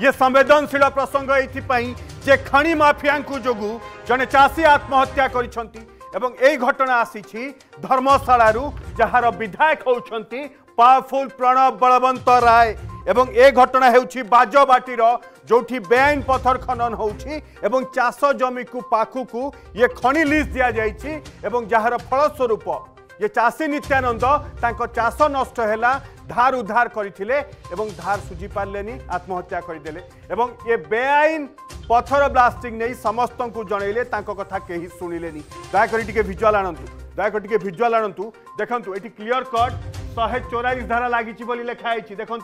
ये संवेदनशील प्रसंग ये जे खणी माफिया जोगू जड़े चाषी आत्महत्या कर घटना आसी धर्मशाला जार विधायक होती प्रणव बलवंत राय एवं ए घटना ହେଉଛି ବାଜବାଟିର ଯେଉଁଠି ବେଆଇନ ପଥର ଖନନ को ଏବଂ ଚାଷ ଜମିକୁ ପାଖକୁ ଇଏ ଖଣି ଲିଜ୍ ଦିଆଯାଇଛି ଏବଂ যে চাষী নিত্যানন্দ তাঁর চাষ নষ্ট হেলা ধার উদ্ধার করে এবং ধার সুজি পারে আত্মহত্যা করেদে এবং এ বেআইন পথর ব্লাষ্টিং নেই সমস্ত জনাইলে তাঁর কথা কেহি শুণিলে দয়াকরি টিকি ভিজুয়াল আনতু দয়াকরি টিকি ভিজুয়াল আনতু দেখুন এটি ক্লিয়র কট শহে চৌরাশ ধারা লাগিছি বলে লেখা হয়েছি দেখুন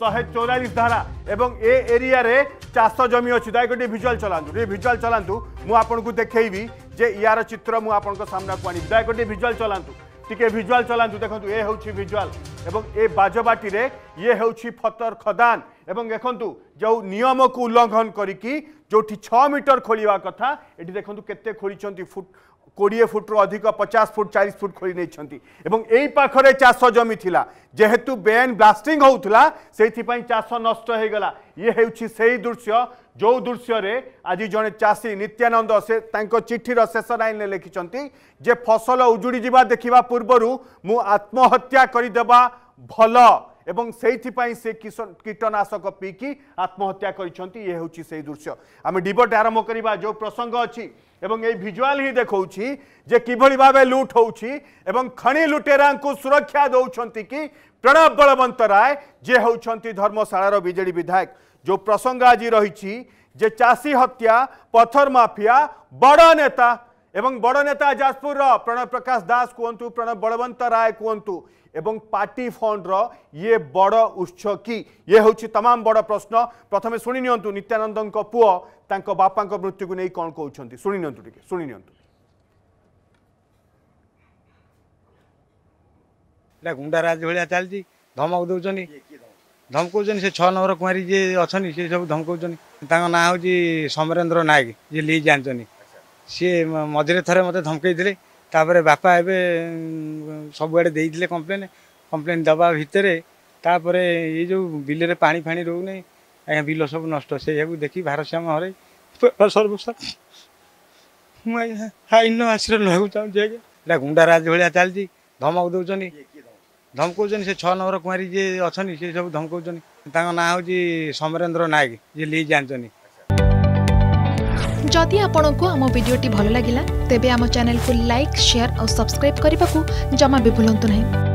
শহে চৌরাশ ধারা এবং এ এরিয়ারে চাষ জমি অছি দয়াকরি টিকি ভিজুয়াল চলাতু টিকি ভিজুয়াল চলাতু মু আপনার দেখেবি যে ইয়ার চিত্র মু আপনার সামনাকু আনি দয়াকরি টিকি ভিজুয়াল চলাতু টিকে ভিজুয়াল চলান্তু দেখন্তু এ হচ্ছে ভিজুয়াল এবং এ বাজবাটিরে ইয়ে হচ্ছে ফতর খদান এবং দেখন্তু যে নিয়মকু উল্লঙ্ঘন করিকি যেটি ছ মিটর খোলিবা কথা এটি দেখন্তু কেতে খোলিছেন ফুট কোড়িয়ে ফুটর অধিক পচাশ ফুট চাশ ফুট খোলি নিয়েছেন এবং এই পাখে চাষ জমি লা যেহেতু বেআইন ব্লাষ্টিং হোলা সেইপাই চাষ নষ্ট হয়ে গলা ইয়ে হচ্ছে সেই দৃশ্য ଯେଉଁ ଦୃଶ୍ୟରେ ଆଜି ଜଣେ ଚାଷୀ ନିତ୍ୟାନନ୍ଦ ସେ ତାଙ୍କ ଚିଠିର ଶେଷ ଲାଇନ୍ରେ ଲେଖିଛନ୍ତି ଯେ ଫସଲ ଉଜୁଡ଼ିଯିବା ଦେଖିବା ପୂର୍ବରୁ ମୁଁ ଆତ୍ମହତ୍ୟା କରିଦେବା ଭଲ এবং সেইপাই সে কীটনাশক পিকি আত্মহত্যা করেছেন ইয়ে হচ্ছে সেই দৃশ্য আমি ডিবট আরম্ভ করা যে প্রসঙ্গ অছি এবং এই ভিজুয়াল হি দেখছি যে কীভাবে ভাবে লুট হচ্ছে এবং খনি লুটেরা সুরক্ষা দৌঁচ কি প্রণব বলবন্ত রায় যে হচ্ছেন ধর্মশালার বিজেডি বিধায়ক जो प्रसंग आज रही जे चाषी हत्या पथर माफिया बड़ नेता एवं बड़ नेता जाजपुर प्रणव प्रकाश दास कहतु प्रणव बलवंत राय कहतु एवं पार्टी फंड ये बड़ उत्स कि ये हूँ तमाम बड़ प्रश्न। प्रथम शुणी नित्यानंद पुओ बापा मृत्यु को नहीं कौन कौन शुणी निंतु शुणी निंतु गुंडाराज भाया चलती धमक दौरान ଧମକଉଛନ୍ତି ସେ ଛଅ ନମ୍ବର କୁମାରୀ ଯିଏ ଅଛନ୍ତି ସେ ସବୁ ଧମକଉଛନ୍ତି ତାଙ୍କ ନାଁ ହେଉଛି ସମରେନ୍ଦ୍ର ନାୟକ ଯିଏ ଲିଜ୍ ଜାଣିଛନ୍ତି ସିଏ ମଝିରେ ଥରେ ମୋତେ ଧମକେଇଥିଲେ ତାପରେ ବାପା ଏବେ ସବୁଆଡ଼େ ଦେଇଥିଲେ କମ୍ପ୍ଲେନ୍ କମ୍ପ୍ଲେନ୍ ଦେବା ଭିତରେ ତାପରେ ଏଇ ଯେଉଁ ବିଲରେ ପାଣି ଫାଣି ରହୁନି ଆଜ୍ଞା ବିଲ ସବୁ ନଷ୍ଟ ସେଇଆକୁ ଦେଖି ଭାରସାମ୍ୟ ହରେଇ ସର୍ବସ୍ଥା ମୁଁ ଆଜ୍ଞା ଆଇନ ଆଶ୍ରୟ ନେବାକୁ ଚାହୁଁଛି ଆଜ୍ଞା ଏଇଟା ଗୁଣ୍ଡାରାଜ ଭଳିଆ ଚାଲିଛି ଧମକ ଦେଉଛନ୍ତି ଧମକଉଛନ୍ତି ସେ ଛଅ ନମ୍ବର କୁମାରୀ ଯିଏ ଅଛନ୍ତି ସେ ସବୁ ଧମକଉଛନ୍ତି ତାଙ୍କ ନାଁ ହେଉଛି ସମରେନ୍ଦ୍ର ନାୟକ ଯିଏ ଲିଜ୍ ଜାଣିଛନ୍ତି ଯଦି ଆପଣଙ୍କୁ ଆମ ଭିଡ଼ିଓଟି ଭଲ ଲାଗିଲା ତେବେ ଆମ ଚ୍ୟାନେଲକୁ ଲାଇକ୍ ସେୟାର ଆଉ ସବସ୍କ୍ରାଇବ୍ କରିବାକୁ ଜମା ବି ଭୁଲନ୍ତୁ ନାହିଁ